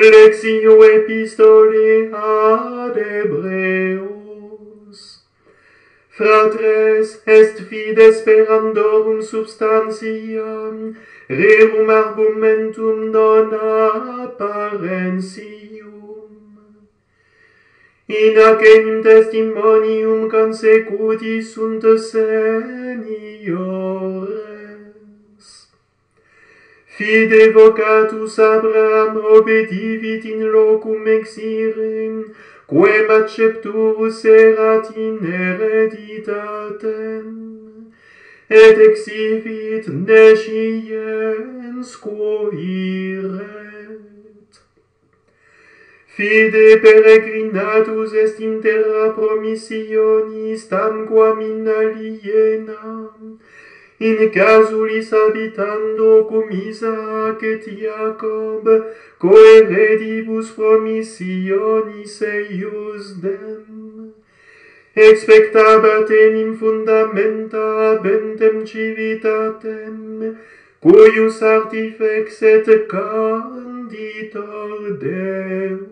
Lectio epistole ad Hebreus. Fratres, est fide sperandorum substantiam, rerum argumentum non apparentium. In acenim testimonium consecuti sunt seniore, Fide vocatus Abraham obedivit in locum exilem, quem accepturus erat in hereditatem, et exivit nesciens quo iret. Fide peregrinatus est in terra promissionis tamquam in alienam, in casulis habitando cum Isaac et Iacob, coeredibus promissionis eius dem. Expectabat enim fundamenta bentem civitatem, cuius artifex et canditor Deus.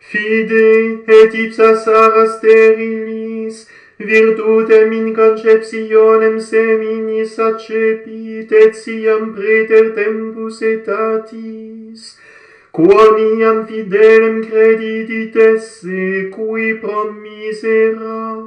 Fide et ipsa sara sterilis, virtutem in conceptionem seminis accepit, et siam preter tempus etatis, quam iam fidelem credidit esse, cui promiserat.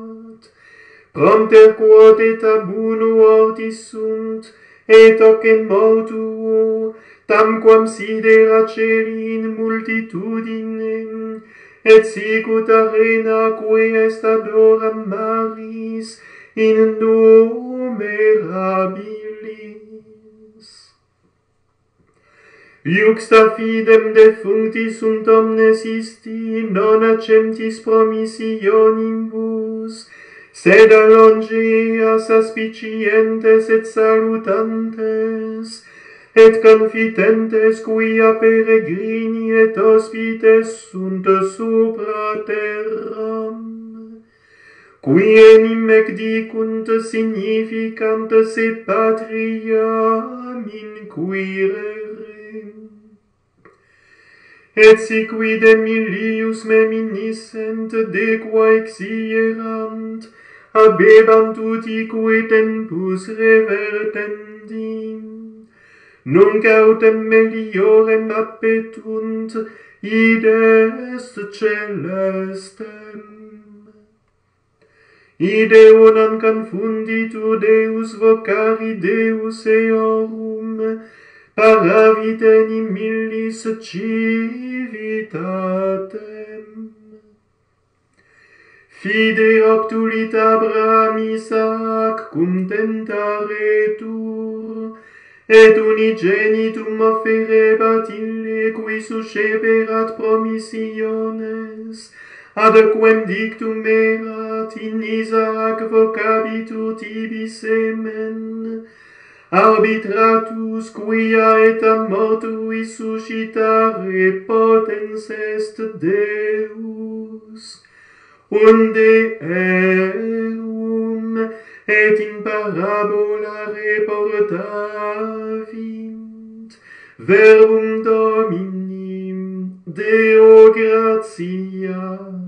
Prompter quod et abuno ortis sunt, et hoc in mortuo, tamquam sidera cerin multitudinem, et sicut arena qui est adora maris in numerabilis. Iuxta fidem defuncti sunt omnes isti, non accentis promissionibus, sed alongeas aspicientes et salutantes, et confitentes quia peregrini et hospites sunt supra terram. Qui enim ec dicunt significant se patriam inquirere. Et si quid Emilius meminiscent dequa exierant, habebant utique tempus revertendim, nunc gaudem meliorem appetunt, id est celestem. Ide unam confunditu Deus vocari Deus eorum, paravit enim millis civitatem. Fide obtulit Abraham Isaac, cum tentaretur, et unigenitum offerebat ille, qui susceperat promissiones, ad quem dictum erat in Isaac vocabitur tibi semen, arbitratus quia etam mortui suscitare potens est Deus, unde est et in parabola reportavit. Verbum dominim Deo gratia.